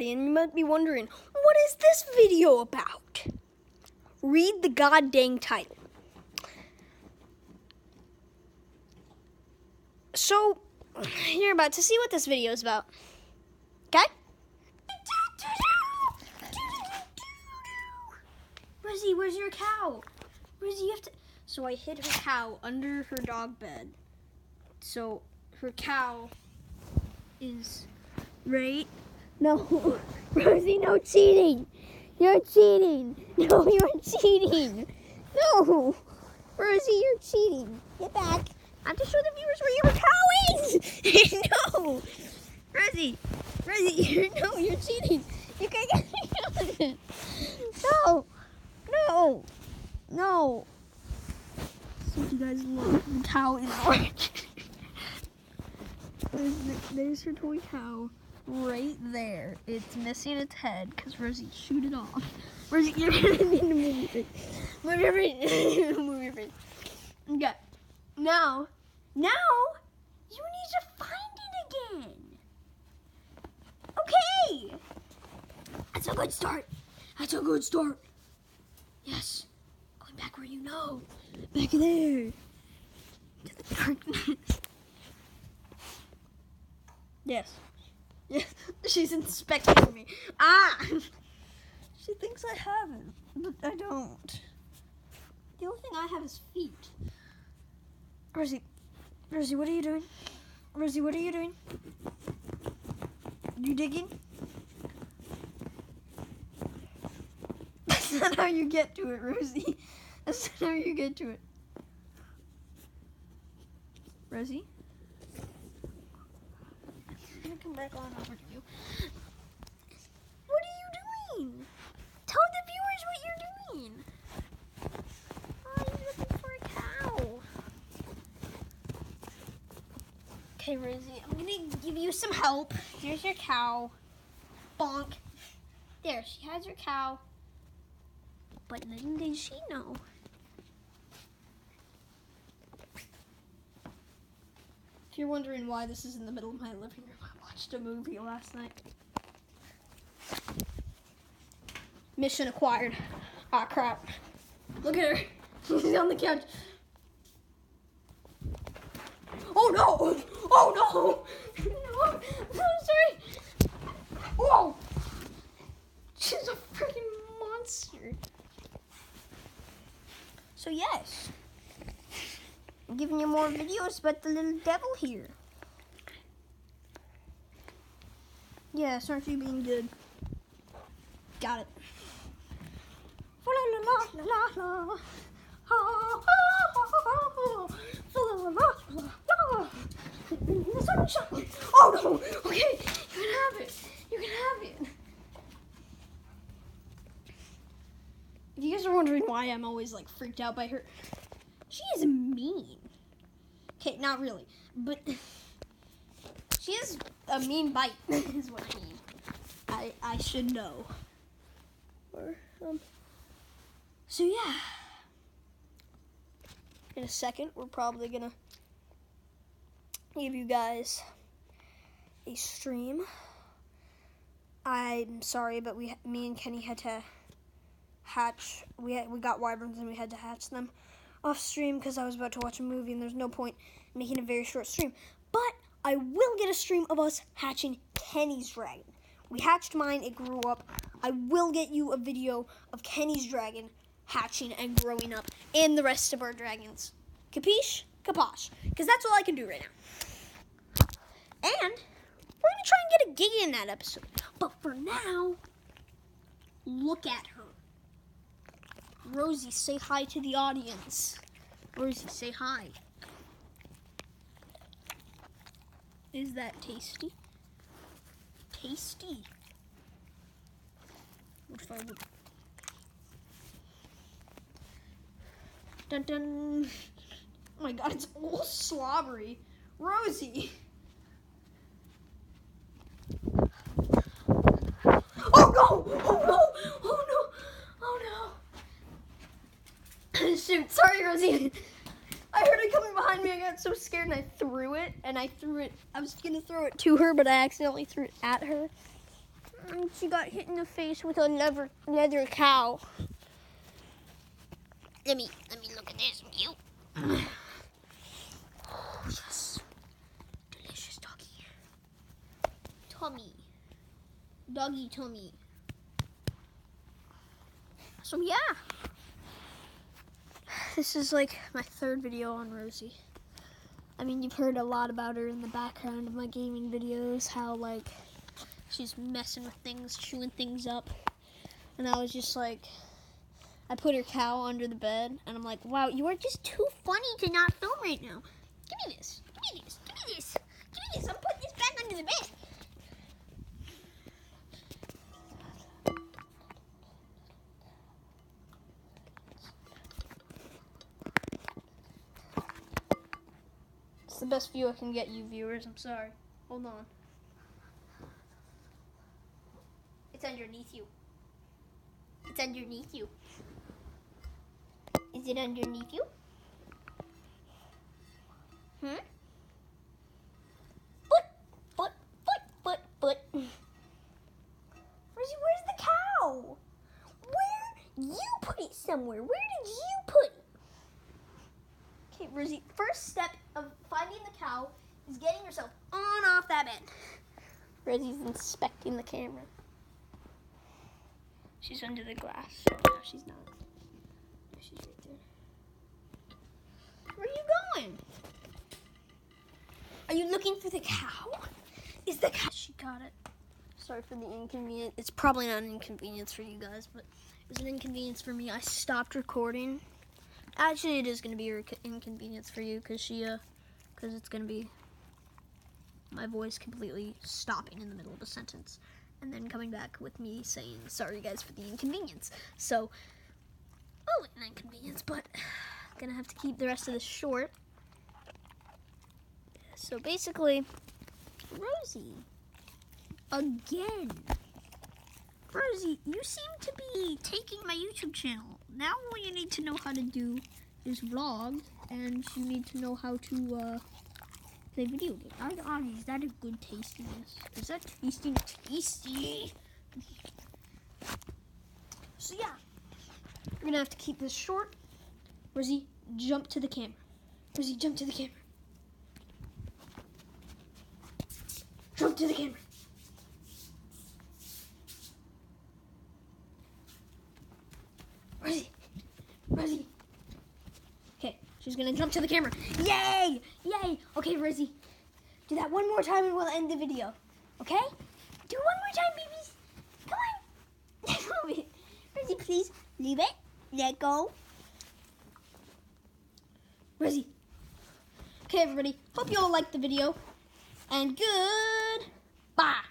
and you might be wondering, what is this video about? Read the goddamn title. So, you're about to see what this video is about. Okay? Rosie, where's your cow? Rosie, you have to. So I hid her cow under her dog bed. So her cow is right. No, Rosie, no cheating. You're cheating. No, you're cheating. No, Rosie, you're cheating. Get back. I have to show the viewers where you were is. no, Rosie, Rosie, you're, no, you're cheating. You can't get it. No, no, no. So you guys look, the cow is orange. there's, the, there's her toy cow right there. It's missing its head because Rosie shoot it off. Rosie, you're gonna need to face. Move your face. move your face. Okay. Now, now you need to find it again. Okay. That's a good start. That's a good start. Yes. Going back where you know. Back there. To the darkness. Yes. She's inspecting me. Ah! She thinks I have it, but I don't. The only thing I have is feet. Rosie, Rosie, what are you doing? Rosie, what are you doing? You digging? That's not how you get to it, Rosie. That's not how you get to it. Rosie? Come back on over to you. What are you doing? Tell the viewers what you're doing. Oh, you're looking for a cow. Okay, Rosie, I'm gonna give you some help. Here's your cow. Bonk. There, she has her cow. But little did she know. If you're wondering why this is in the middle of my living room, I watched a movie last night. Mission acquired. Ah, crap. Look at her. She's on the couch. Oh no! Oh no! No, no sorry. Whoa! She's a freaking monster. So yes, I'm giving you more videos about the little devil here. Yes, aren't you being good? Got it. Oh no! Okay, you can have it. You can have it. If you guys are wondering why I'm always like freaked out by her, she is mean. Okay, not really, but she is a mean bite. is what I mean. I I should know. Or um. So yeah. In a second, we're probably gonna give you guys a stream. I'm sorry, but we, me and Kenny had to hatch. We had, we got wyverns and we had to hatch them off stream because I was about to watch a movie and there's no point making a very short stream. But I will get a stream of us hatching Kenny's dragon. We hatched mine, it grew up. I will get you a video of Kenny's dragon hatching and growing up and the rest of our dragons. Capiche? Caposh. Because that's all I can do right now. And we're going to try and get a gig in that episode. But for now, look at her. Rosie, say hi to the audience. Rosie, say hi. Is that tasty? Tasty. What if I would... Dun dun. Oh my god, it's all slobbery. Rosie. Oh no! Oh no! Oh no! Oh no! Shoot, sorry, Rosie. I heard it coming behind me. I got so scared and I threw it. And I threw it. I was gonna throw it to her, but I accidentally threw it at her. And she got hit in the face with a leather leather cow. Let me let me look at this. You. Oh, yes. Delicious doggy. Tummy. Doggy tummy. So yeah. This is like my third video on Rosie. I mean, you've heard a lot about her in the background of my gaming videos, how like she's messing with things, chewing things up. And I was just like I put her cow under the bed and I'm like, "Wow, you are just too funny to not film right now. Give me this. Give me this. Give me this. Give me this. I'm putting this back under the bed." Best view I can get you viewers. I'm sorry. Hold on. It's underneath you. It's underneath you. Is it underneath you? Hmm? Foot, foot, foot, foot, foot. Rosie, where's the cow? Where? You put it somewhere. Where did you put it? Okay, Rosie, first step the cow is getting yourself on off that bed. Rosie's inspecting the camera. She's under the glass. No, she's not. No, she's right there. Where are you going? Are you looking for the cow? Is the cow? She got it. Sorry for the inconvenience. It's probably not an inconvenience for you guys, but it was an inconvenience for me. I stopped recording. Actually, it is going to be an inconvenience for you because she, uh, because it's going to be my voice completely stopping in the middle of a sentence and then coming back with me saying sorry guys for the inconvenience. So, oh, an inconvenience, but gonna have to keep the rest of this short. So basically, Rosie, again. Rosie, you seem to be taking my YouTube channel. Now all you need to know how to do is vlog, and she needs to know how to uh, play video games. I, is that a good tastiness? Is that tasty? Tasty. So yeah, we're gonna have to keep this short. Rosie, jump to the camera. Rosie, jump to the camera. Jump to the camera. Rosie, Rosie. Okay, she's gonna jump to the camera. Yay! Yay! Okay, Rizzy, do that one more time and we'll end the video. Okay? Do one more time, babies. Come on. Rosie, please leave it. Let go. Rizzy. Okay, everybody. Hope you all liked the video. And good. Bye.